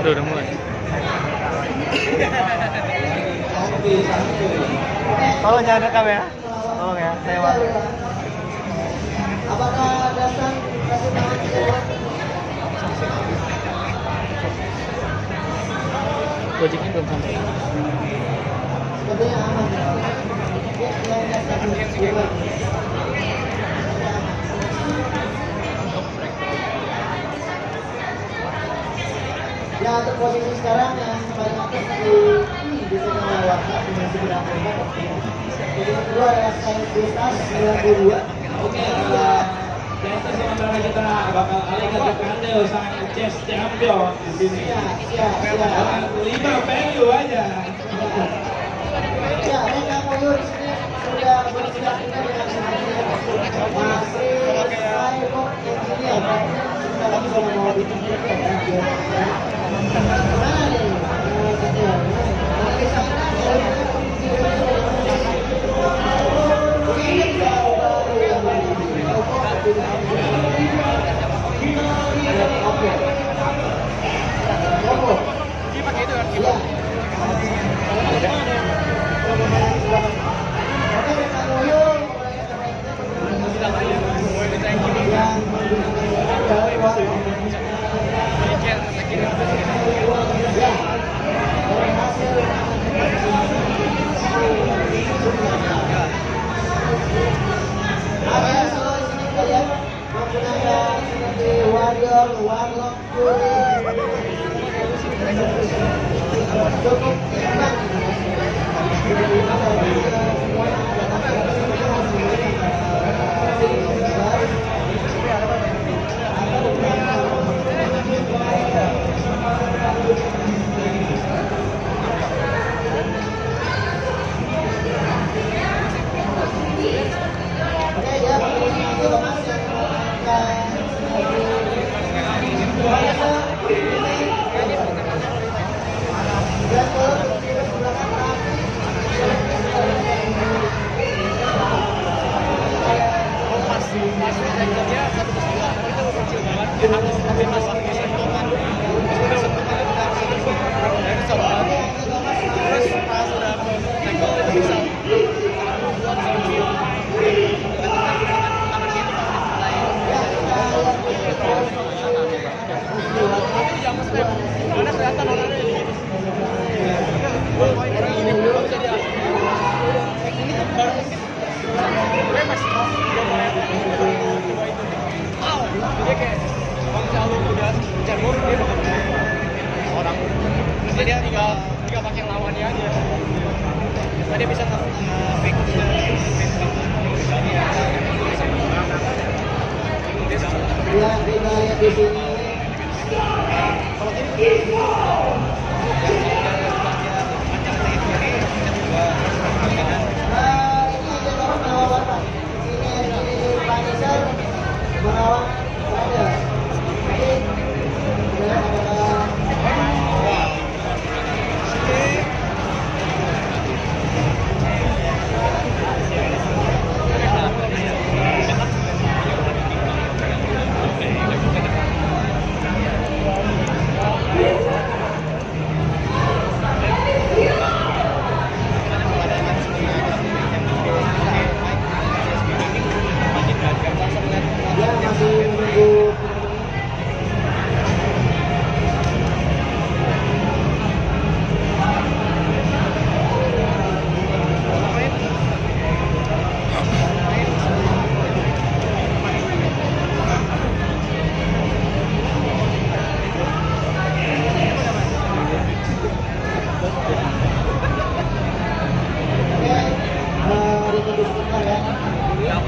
Aduh, udah mulai. Tolong jangan rekam ya. Tolong ya, saya malu. Apakah datang kasih tangan? Gojeknya belum sampai. Sepertinya aman. Ya, yang. Ya untuk posisi sekarang yang paling atas di di segmen warna dengan 94 Jadi yang kedua adalah Sains Bistas 92 Oke, uh, Dancer sementara kita bakal alihkan ke Kandel sang chess champion di sini. Ya, ya, ya. Lima value aja. Ya, mereka Moyo di sini sudah bersiap dengan. Masih saya kok yang sini fury. Cukup Thank you.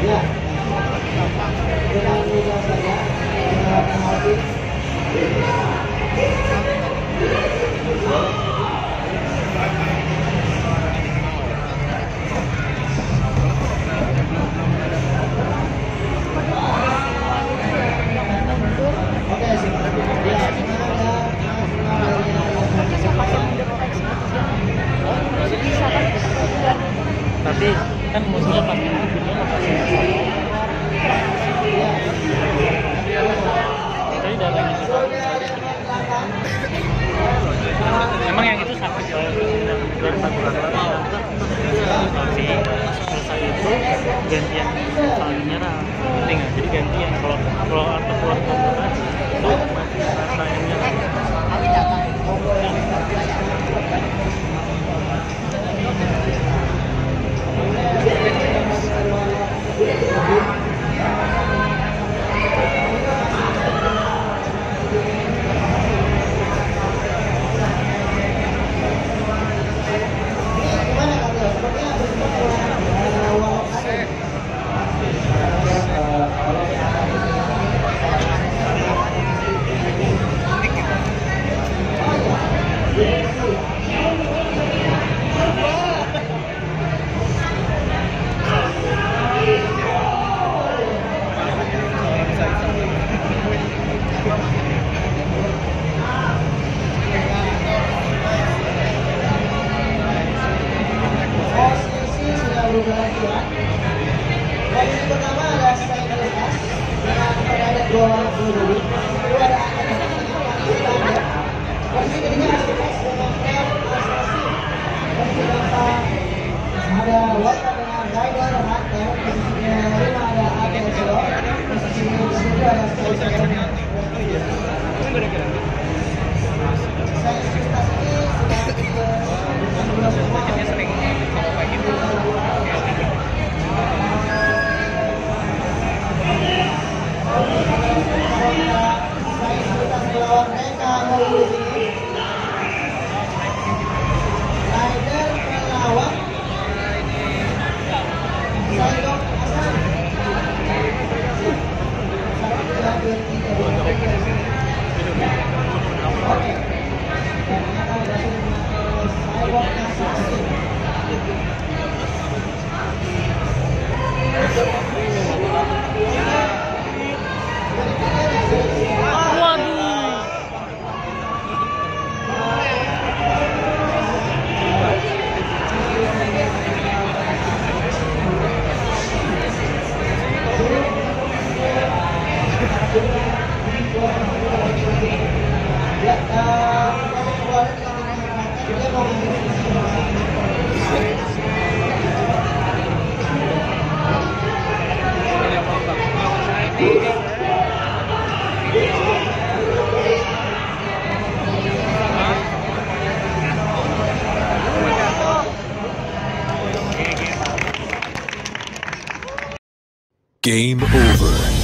Ya. Dengan mudah saja, dengan hati. going to get out. Game over.